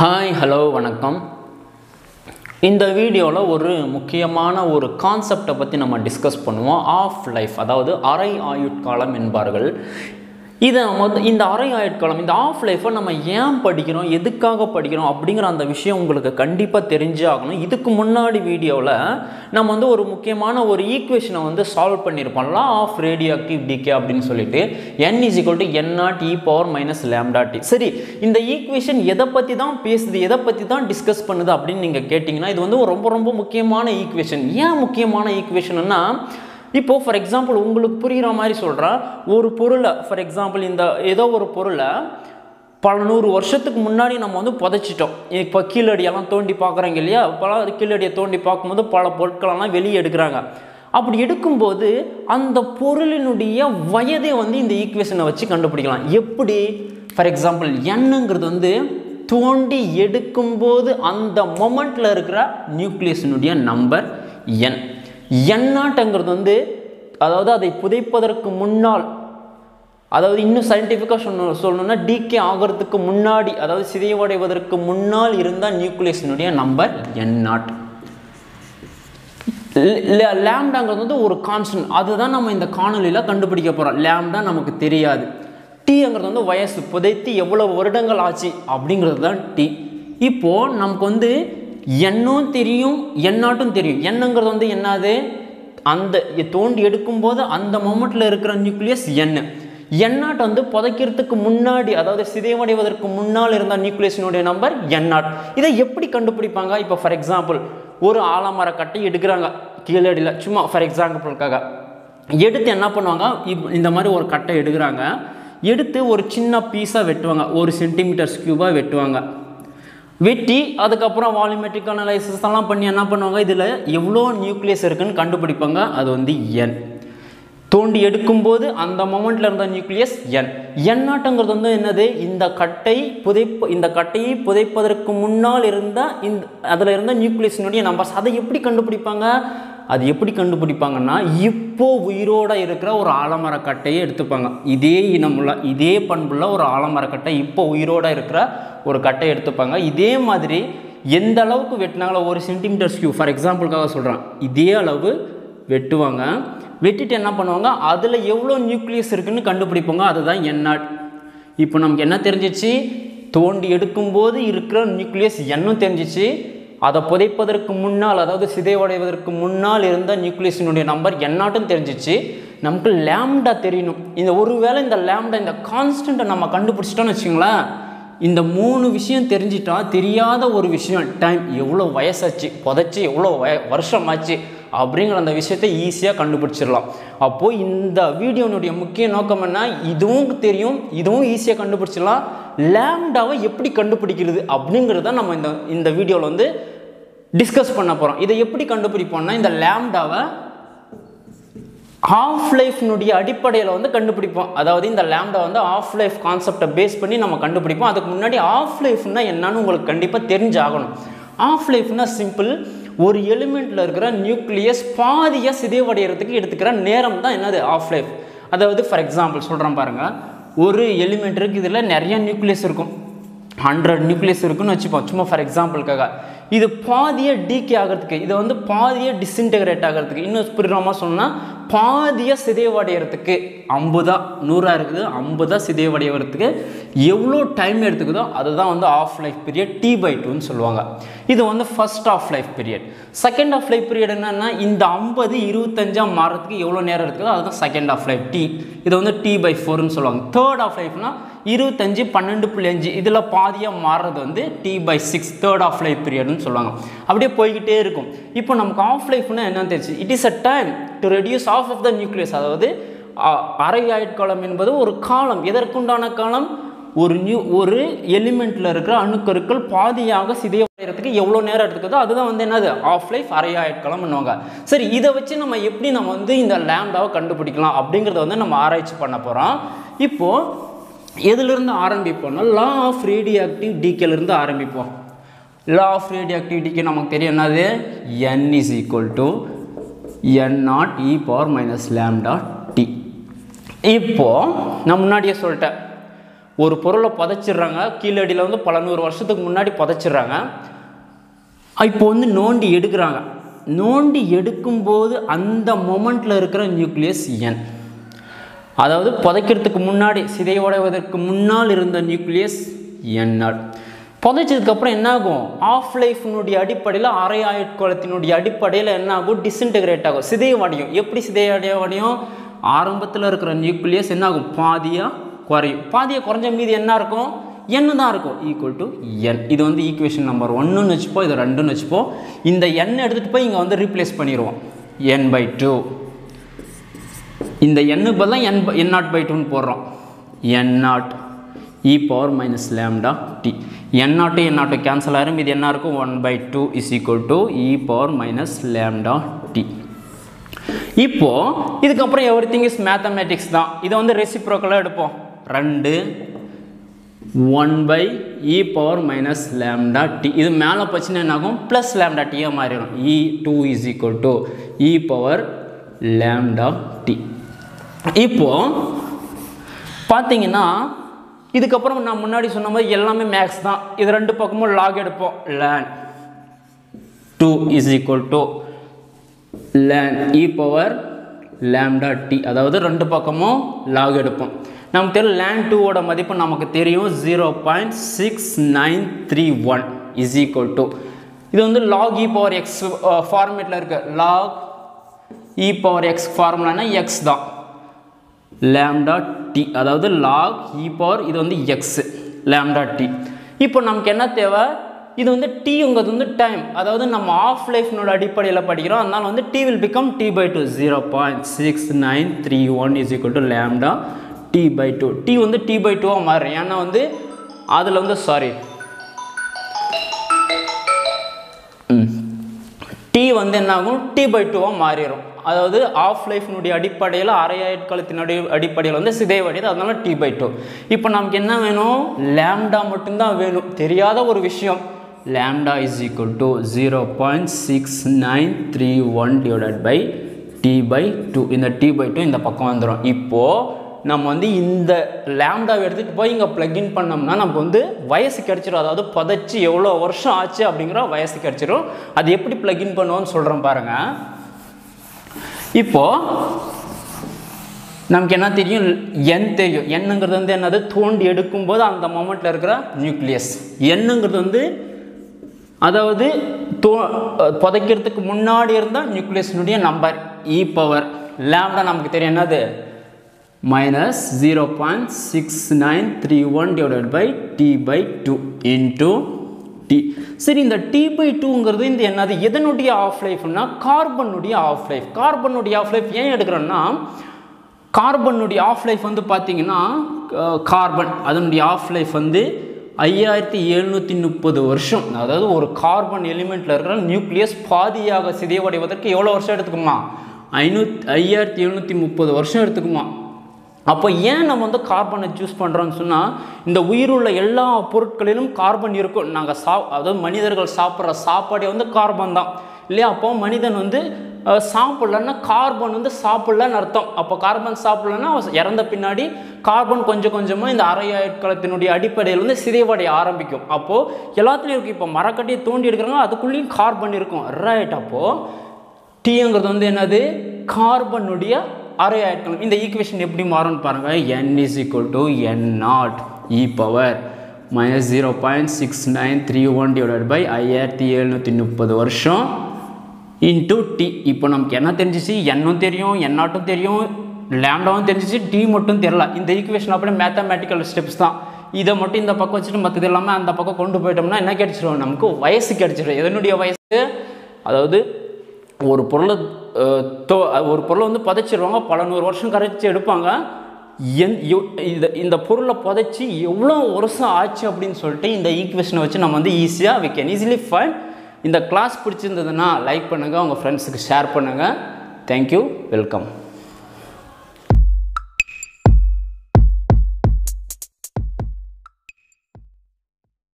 Hi hello வணக்கம். இந்த வீடியோவில் ஒரு முக்கியமான ஒரு கான்செப்டை பற்றி நம்ம டிஸ்கஸ் பண்ணுவோம். ஆஃப் லைஃப் அதாவது அரை ஆயுட்காலம் என்பார்கள். இதை மொத்த இந்த அரை ஆயுட்காலம் இந்த ஆஃப் லைஃப்பை நம்ம ஏன் படிக்கிறோம்? எதுக்காக படிக்கிறோம்? அப்படிங்கிற அந்த விஷயம் உங்களுக்கு கண்டிப்பாக தெரிஞ்சே ஆகணும். இதுக்கு முன்னாடி வீடியோவில் நம்ம வந்து ஒரு முக்கியமான ஒரு ஈக்குவேஷனை வந்து சால்வ் பண்ணியிருப்போம். Law of radio active decay அப்படின்னு சொல்லிட்டு N is equal to N naught e power minus lambda t சரி இந்த ஈக்குவேஷன் எதை பற்றி தான் பேசுது? எதை பற்றி தான் டிஸ்கஸ் பண்ணுது? அப்படின்னு நீங்கள் கேட்டிங்கன்னா இது வந்து ரொம்ப ரொம்ப முக்கியமான ஈக்குவேஷன் ஏன் முக்கியமான ஈக்குவேஷன்னா இப்போது ஃபார் எக்ஸாம்பிள் உங்களுக்கு புரிகிற மாதிரி சொல்கிறேன் ஒரு பொருளை ஃபார் எக்ஸாம்பிள் இந்த ஏதோ ஒரு பொருளை பல நூறு வருஷத்துக்கு முன்னாடி நம்ம வந்து புதைச்சிட்டோம். இப்போ கீழடியெல்லாம் தோண்டி பார்க்குறாங்க இல்லையா? பல கீழடியை தோண்டி பார்க்கும்போது பல பொருட்களெல்லாம் வெளியே எடுக்கிறாங்க. அப்படி எடுக்கும்போது அந்த பொருளினுடைய வயதை வந்து இந்த ஈக்குவேஷனை வச்சு கண்டுபிடிக்கலாம். எப்படி? ஃபார் எக்ஸாம்பிள் எண்ணுங்கிறது வந்து தோண்டி எடுக்கும்போது அந்த மொமெண்ட்டில் இருக்கிற நியூக்ளியஸினுடைய நம்பர் என் எண்ணாட்டங்கிறது வந்து அதாவது அதை புதைப்பதற்கு முன்னால் அதாவது இன்னும் சயின்டிஃபிக்காக சொன்ன சொல்லணும்னா டிகே ஆகிறதுக்கு முன்னாடி அதாவது சிதைவடைவதற்கு முன்னால் இருந்தால் நியூக்ளியஸினுடைய நம்பர் என் நாட் லேம்டாங்கிறது வந்து ஒரு கான்ஸ்டன்ட் அதுதான் நம்ம இந்த காணொலியில் கண்டுபிடிக்க போகிறோம் லேம்டா நமக்கு தெரியாது. டீங்கிறது வந்து வயசு. புதைத்து எவ்வளோ வருடங்கள் ஆச்சு? அப்படிங்கிறது தான் டி இப்போது நமக்கு வந்து எண்ணும் தெரியும் எண்ணாட்டும் தெரியும். எண்ணங்கிறது வந்து என்னது? அந்த தோண்டி எடுக்கும்போது அந்த மொமெண்ட்டில் இருக்கிற நியூக்ளியஸ் எண்ணு எண்ணாட் வந்து புதைக்கிறதுக்கு முன்னாடி அதாவது சிதைவடைவதற்கு முன்னால் இருந்த நியூக்ளியஸினுடைய நம்பர் எண்ணாட் இதை எப்படி கண்டுபிடிப்பாங்க? இப்போ ஃபார் எக்ஸாம்பிள் ஒரு ஆலமர கட்டை எடுக்கிறாங்க கீழடியில். சும்மா ஃபார் எக்ஸாம்பிளுக்காக எடுத்து என்ன பண்ணுவாங்க? இந்த மாதிரி ஒரு கட்டை எடுக்கிறாங்க. எடுத்து ஒரு சின்ன பீஸாக வெட்டுவாங்க. ஒரு சென்டிமீட்டர்ஸ் க்யூபாக வெட்டுவாங்க. வெட்டி அதுக்கப்புறம் வால்யூமெட்ரிக் அனலைசிஸ் எல்லாம் பண்ணி என்ன பண்ணுவாங்க? இதில் எவ்வளோ நியூக்ளியஸ் இருக்குன்னு கண்டுபிடிப்பாங்க? அது வந்து என் தோண்டி எடுக்கும்போது அந்த மொமெண்ட்டில் இருந்த நியூக்ளியஸ் என் எண்ணாட்டங்கிறது வந்து என்னது? இந்த கட்டை புதைப்பு இந்த கட்டையை புதைப்பதற்கு முன்னால் இருந்த இந்த அதில் இருந்த நியூக்ளியஸினுடைய நம்பர்ஸ் அதை எப்படி கண்டுபிடிப்பாங்க? அது எப்படி கண்டுபிடிப்பாங்கன்னா இப்போ உயிரோடு இருக்கிற ஒரு ஆலமர கட்டையை எடுத்துப்பாங்க. இதே இனமுள்ள இதே பண்புள்ள ஒரு ஆலமர கட்டை இப்போ உயிரோடு இருக்கிற ஒரு கட்டை எடுத்துப்பாங்க. இதே மாதிரி எந்த அளவுக்கு வெட்டினாங்களோ ஒரு சென்டிமீட்டர் ஸ்கியூ ஃபார் எக்ஸாம்பிளுக்காக சொல்கிறேன் இதே அளவு வெட்டுவாங்க. வெட்டிட்டு என்ன பண்ணுவாங்க? அதில் எவ்வளோ நியூக்ளியஸ் இருக்குதுன்னு கண்டுபிடிப்பாங்க. அதுதான் என்னாட் இப்போ நமக்கு என்ன தெரிஞ்சிச்சு? தோண்டி எடுக்கும்போது இருக்கிற நியூக்ளியஸ் என்னும் தெரிஞ்சிச்சு. அதை புதைப்பதற்கு முன்னால் அதாவது சிதைவடைவதற்கு முன்னால் இருந்த நியூக்ளியஸினுடைய நம்பர் என்னாட்டும் தெரிஞ்சிச்சு. நமக்கு லேம்டா தெரியணும். இந்த ஒருவேளை இந்த லேம்டா இந்த கான்ஸ்டண்ட்டை நம்ம கண்டுபிடிச்சிட்டோன்னு வச்சுங்களேன் இந்த மூணு விஷயம் தெரிஞ்சிட்டா தெரியாத ஒரு விஷயம். டைம் எவ்வளோ வயசாச்சு புதைச்சி எவ்வளோ வய வருஷம் ஆச்சு அப்படிங்கிற அந்த விஷயத்தை ஈஸியாக கண்டுபிடிச்சிடலாம். அப்போது இந்த வீடியோனுடைய முக்கிய நோக்கம் என்ன? இதுவும் தெரியும் இதுவும் ஈஸியாக கண்டுபிடிச்சிடலாம். லேம்டாவை எப்படி கண்டுபிடிக்கிறது அப்படிங்கிறத நம்ம இந்த இந்த வீடியோவில் வந்து டிஸ்கஸ் பண்ண போகிறோம் இதை எப்படி கண்டுபிடிப்போம்னா இந்த லேம்டாவை ஆஃப் லைஃப்னுடைய அடிப்படையில் வந்து கண்டுபிடிப்போம். அதாவது இந்த லேம்டா வந்து ஆஃப் லைஃப் கான்செப்டை பேஸ் பண்ணி நம்ம கண்டுபிடிப்போம். அதுக்கு முன்னாடி ஆஃப் லைஃப்னா என்னன்னு உங்களுக்கு கண்டிப்பாக தெரிஞ்சாகணும். ஆஃப் லைஃப்னா சிம்பிள் ஒரு எலிமெண்ட்டில் இருக்கிற நியூக்ளியஸ் பாதியாக சிதைவடைகிறதுக்கு எடுத்துக்கிற நேரம் தான் என்னது? ஆஃப் லைஃப் அதாவது ஃபார் எக்ஸாம்பிள் சொல்கிறேன் பாருங்கள் ஒரு எலிமெண்ட் இருக்குது இதில் நிறைய நியூக்ளியஸ் இருக்கும். ஹண்ட்ரட் நியூக்ளியஸ் இருக்குன்னு வச்சுப்போம். சும்மா ஃபார் எக்ஸாம்பிளுக்காக இது பாதியை டீகே ஆகிறதுக்கு இதை வந்து பாதியை டிஸ்இன்டெகிரேட் ஆகிறதுக்கு. இன்னும் புரியாமல் சொன்னால் பாதியாக சிதைவடைகிறதுக்கு ஐம்பதா நூறாக இருக்குது ஐம்பதா சிதைவடைகிறதுக்கு எவ்வளோ டைம் எடுத்துக்குதோ அதுதான் வந்து half life period t by டூன்னு சொல்லுவாங்க. இது வந்து first half life period second half life period என்னென்னா இந்த ஐம்பது இருபத்தஞ்சாக மாறதுக்கு எவ்வளோ நேரம் இருக்குதோ அதுதான் செகண்ட் ஆஃப் லைஃப் டி இது வந்து டி பை ஃபோர்னு சொல்லுவாங்க. தேர்ட் ஆஃப் லைஃப்னா இருபத்தஞ்சு பன்னெண்டு புள்ளி அஞ்சு. இதில் பாதியாக மாறுறது வந்து t by six third half life பீரியட்னு சொல்லுவாங்க. அப்படியே போய்கிட்டே இருக்கும். இப்போ நமக்கு ஆஃப் லைஃப்னா என்னன்னு தெரிஞ்சு it is a time to reduce half of the nucleus அதாவது அரை ஆயுட்காலம் என்பது ஒரு காலம். எதற்குண்டான காலம்? ஒரு நியூ ஒரு எலிமெண்ட்டில் இருக்கிற அணுக்கருக்கள் பாதியாக சிதைவடைகிறதுக்கு எவ்வளோ நேரம் எடுத்துக்குதோ அதுதான் வந்து என்னது? ஆஃப் லைஃப் அரை ஆயுட்காலம் பண்ணுவாங்க சரி இதை வச்சு நம்ம எப்படி நம்ம வந்து இந்த லேம்டாவை கண்டுபிடிக்கலாம் அப்படிங்கிறத வந்து நம்ம ஆராய்ச்சி பண்ண போகிறோம் இப்போது எதுலேருந்து ஆரம்பிப்போம்னா லா ஆஃப் ரேடியோ ஆக்டிவ் டிகேலேருந்து ஆரம்பிப்போம். லா ஆஃப் ரேடியோ ஆக்டிவிட்டிக்கு டிகே நமக்கு தெரியும் என்னது? N is equal to N naught e power minus lambda t இப்போது நான் முன்னாடியே சொல்லிட்டேன். ஒரு பொருளை புதைச்சிடுறாங்க கீழடியில் வந்து பல நூறு வருஷத்துக்கு முன்னாடி புதைச்சிடுறாங்க. இப்போ வந்து நோண்டி எடுக்கிறாங்க. நோண்டி எடுக்கும்போது அந்த மொமெண்ட்டில் இருக்கிற நியூக்ளியஸ் என் அதாவது புதைக்கிறதுக்கு முன்னாடி சிதைவடைவதற்கு முன்னால் இருந்த நியூக்ளியஸ் என் நாட் புதைச்சதுக்கப்புறம் என்ன ஆகும் ஆஃப் லைஃப்னுடைய அடிப்படையில் அரை ஆயுட்காலத்தினுடைய அடிப்படையில் என்ன ஆகும் டிஸ்இன்டகிரேட் ஆகும். சிதைவடையும். எப்படி சிதைவடையும்? ஆரம்பத்தில் இருக்கிற நியூக்ளியஸ் என்ன ஆகும் பாதியாக குறையும். பாதியாக குறைஞ்ச மீது என்ன இருக்கும்? எண்ணு தான் இருக்கும். ஈக்குவல் டு என் இது வந்து ஈக்குவேஷன் நம்பர் ஒன்றுன்னு வச்சுப்போம். இது ரெண்டுன்னு வச்சுப்போம். இந்த எண்ணை எடுத்துகிட்டு போய் இங்கே வந்து ரீப்ளேஸ் பண்ணிடுவோம் என் பை டூ இந்த எண்ணுக்கு பதிலாக என் என் நாட் பை டூன்னு போடுறோம். N naught e power minus lambda t N naught N naught cancel ஆயிரும். இது என்ன இருக்கும்? One by two is equal to e power minus lambda t இப்போது இதுக்கப்புறம் எவ்ரி திங் இஸ் மேத்தமேட்டிக்ஸ் தான். இதை வந்து ரெசிப்ரோக்கலாக எடுப்போம். ரெண்டு one by e power minus lambda t இது மேலே போச்சுன்னா என்ன ஆகும் ப்ளஸ் லேம்டா டியாக மாறிடும். E two is equal to e power lambda t இப்போது பார்த்தீங்கன்னா இதுக்கப்புறம் நான் முன்னாடி சொன்ன மாதிரி எல்லாமே மேக்ஸ் தான். இது ரெண்டு பக்கமும் லாக் எடுப்போம். Ln two is equal to ln e power lambda t அதாவது ரெண்டு பக்கமும் லாக் எடுப்போம். நமக்கு தெரியும் லேன் டூவோட மதிப்பு நமக்கு தெரியும் zero point six nine three one is equal to இது வந்து லாக் இ பவர் எக்ஸ் ஃபார்மேட்டில் இருக்குது லாக் இ பவர் எக்ஸ் ஃபார்முலானா எக்ஸ் தான். லேம்டா டி அதாவது லாக் இ பவர் இது வந்து எக்ஸ் லேம்டா டி. இப்போ நமக்கு என்ன தேவை? இது வந்து டீங்கிறது வந்து டைம். அதாவது நம்ம ஆஃப் லைஃப்னோட அடிப்படையில் படிக்கிறோம். அதனால் வந்து t will become t by two zero point six nine three one is equal to lambda t by two. T வந்து டி பை டூவாக மாறும். ஏன்னா வந்து அதில் வந்து சாரி டி வந்து என்ன ஆகும்? டி பை டூவாக மாறிடும் அதாவது ஆஃப் லைஃப்னுடைய அடிப்படையில் அரையாட்காலத்தின் அடி அடிப்படையில் வந்து சிதைவடையுது அதனால டி பை டூ இப்போ நமக்கு என்ன வேணும்? லேம்டா மட்டும்தான் வேணும். தெரியாத ஒரு விஷயம். Lambda is equal to zero point six nine three one divided by t by two இந்த டி பை டூ இந்த பக்கம் வந்துடும் இப்போது நம்ம வந்து இந்த லேம்டாவை எடுத்துகிட்டு போய் இங்கே ப்ளக்இன் பண்ணோம்னா நமக்கு வந்து வயசு கிடச்சிரும். அதாவது புதைச்சி எவ்வளோ வருஷம் ஆச்சு அப்படிங்கிற வயசு கிடச்சிரும். அது எப்படி ப்ளக்இன் பண்ணுவோம்னு சொல்கிறோம் பாருங்கள் இப்போது நமக்கு என்ன தெரியும்? என் தெரியும். எண்ணுங்கிறது வந்து என்னது? தோண்டி எடுக்கும்போது அந்த மொமெண்ட்டில் இருக்கிற நியூக்ளியஸ் எண்ணுங்கிறது வந்து அதாவது தோ புதைக்கிறதுக்கு முன்னாடி இருந்தால் நியூக்ளியஸினுடைய number e e power lambda நமக்கு தெரியும் என்னது? Minus zero point six nine three one divided by t by two into t சரி இந்த டி பை டூங்கிறது இந்த என்னது? எதனுடைய ஆஃப் லைஃப்னா கார்பனுடைய ஆஃப் லைஃப் கார்பனுடைய ஆஃப் லைஃப் ஏன் எடுக்கிறோன்னா கார்பனுடைய ஆஃப் லைஃப் வந்து பார்த்தீங்கன்னா கார்பன் அதனுடைய ஆஃப் லைஃப் வந்து ஐயாயிரத்தி எழுநூற்றி முப்பது வருஷம். அதாவது ஒரு கார்பன் எலிமெண்ட்டில் இருக்கிற நியூக்ளியஸ் பாதியாக சிதைவடைவதற்கு எவ்வளோ வருஷம் எடுத்துக்குமா? ஐநூத் ஐயாயிரத்தி எழுநூற்றி முப்பது வருஷம் எடுத்துக்குமா? அப்போ ஏன் நம்ம வந்து கார்பனை சூஸ் பண்ணுறோன்னு சொன்னால் இந்த உயிருள்ள எல்லா பொருட்களிலும் கார்பன் இருக்கும். நாங்கள் சா அதாவது மனிதர்கள் சாப்பிட்ற சாப்பாடே வந்து கார்பன் தான். இல்லையா? அப்போ மனிதன் வந்து சாப்பிட்லன்னா கார்பன் வந்து சாப்பிட்லன்னு அர்த்தம். அப்போ கார்பன் சாப்பிட்லன்னா இறந்த பின்னாடி கார்பன் கொஞ்சம் கொஞ்சமாக இந்த அரையாட்களத்தினுடைய அடிப்படையில் வந்து சிதைவடைய ஆரம்பிக்கும். அப்போது எல்லாத்துலேயும் இருக்கும் இப்போ மரக்கட்டியை தோண்டி எடுக்கிறாங்க அதுக்குள்ளேயும் கார்பன் இருக்கும். ரைட் அப்போது டீங்கிறது வந்து என்னது? கார்பனுடைய அரை ஆட்களம் இந்த ஈக்குவேஷன் எப்படி மாறும்னு பாருங்கள் N is equal to N naught e power minus zero point six nine three one divide by ஐயாயிரத்தி எழுநூற்றி முப்பது வருஷம் இன்டூ டி இப்போ நமக்கு என்ன தெரிஞ்சிச்சு? என்னும் தெரியும் என்னாட்டும் தெரியும் லேம்டாவும் தெரிஞ்சிச்சு டி மட்டும் தெரில இந்த ஈக்குவேஷன் அப்படியே மேத்தமேட்டிக்கல் ஸ்டெப்ஸ் தான். இதை மட்டும் இந்த பக்கம் வச்சுட்டு மற்றது இல்லாமல் அந்த பக்கம் கொண்டு போயிட்டோம்னா என்ன கிடச்சிடும் நமக்கு வயசு கிடச்சிடும் எதனுடைய வயசு? அதாவது ஒரு பொருளை தோ ஒரு பொருளை வந்து புதைச்சிருவாங்க. பல நூறு வருஷம் கரைச்சி எடுப்பாங்க. எந் இந்த இந்த பொருளை புதைச்சி எவ்வளோ வருஷம் ஆச்சு அப்படின்னு சொல்லிட்டு இந்த ஈக்குவேஷனை வச்சு நம்ம வந்து ஈஸியாக வி கேன் ஈஸிலி ஃபைன் இந்த கிளாஸ் பிடிச்சிருந்ததுன்னா லைக் பண்ணுங்கள் உங்கள் ஃப்ரெண்ட்ஸுக்கு ஷேர் பண்ணுங்கள் தேங்க்யூ வெல்கம்